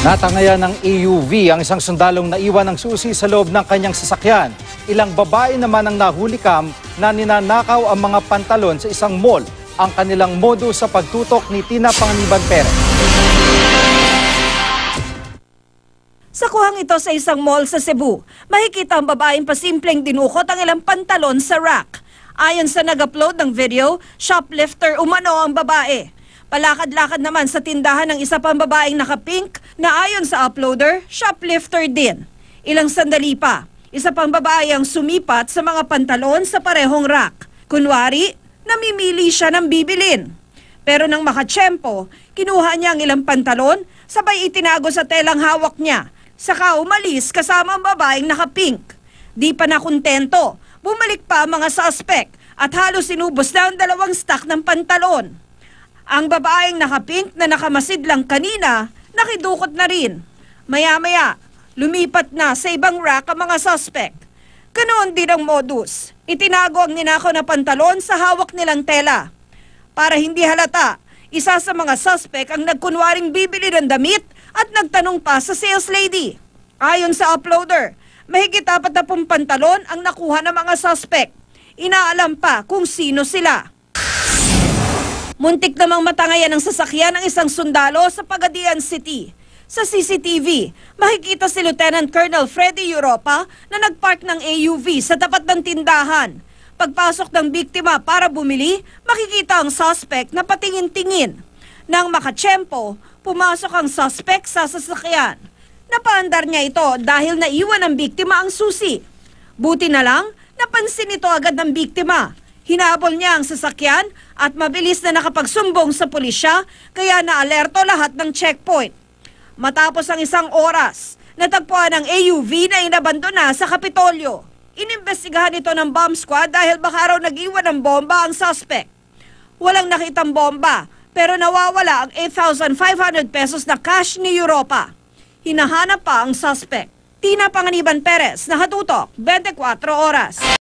Natangayan ng EUV ang isang sundalong naiwan ng susi sa loob ng kanyang sasakyan. Ilang babae naman ang nahulikam na ninanakaw ang mga pantalon sa isang mall. Ang kanilang modo sa pagtutok ni Tina Panganiban Perez. Sa kuhang ito sa isang mall sa Cebu, makikita ang babaeng pasimpleng dinukot ang ilang pantalon sa rack. Ayon sa nag-upload ng video, shoplifter umano ang babae. Palakad-lakad naman sa tindahan ng isa pang babaeng naka-pink na ayon sa uploader, shoplifter din. Ilang sandali pa, isa pang babae ang sumipat sa mga pantalon sa parehong rack. Kunwari, namimili siya ng bibilin. Pero nang makatsyempo, kinuha niya ang ilang pantalon, sabay itinago sa telang hawak niya. Saka umalis kasama ang babaeng naka-pink. Di pa nakontento, bumalik pa ang mga suspect at halos sinubos na ang dalawang stock ng pantalon. Ang babaeng nakapink na nakamasid lang kanina, nakidukot na rin. Maya-maya, lumipat na sa ibang rack ang mga suspect. Ganoon din ang modus. Itinago ang ninakaw na pantalon sa hawak nilang tela. Para hindi halata, isa sa mga suspect ang nagkunwaring bibili ng damit at nagtanong pa sa sales lady. Ayon sa uploader, mahigit apat na pantalon ang nakuha ng mga suspect. Inaalam pa kung sino sila. Muntik namang matangayan ng sasakyan ng isang sundalo sa Pagadian City. Sa CCTV, makikita si Lieutenant Colonel Freddy Europa na nagpark ng AUV sa tapat ng tindahan. Pagpasok ng biktima para bumili, makikita ang suspect na patingin-tingin. Nang makatsyempo, pumasok ang suspect sa sasakyan. Napaandar niya ito dahil naiwan ng biktima ang susi. Buti na lang, napansin ito agad ng biktima. Hinabol niya ang sasakyan at mabilis na nakapagsumbong sa pulisya kaya naalerto lahat ng checkpoint. Matapos ang isang oras, natagpuan ang AUV na inabandona sa Kapitolyo. Inimbestigahan ito ng bomb squad dahil baka raw nag-iwan ng bomba ang suspect. Walang nakitang bomba pero nawawala ang 8,500 pesos na cash ni Europa. Hinahanap pa ang suspect. Tina Panganiban Perez, nakatutok, 24 oras.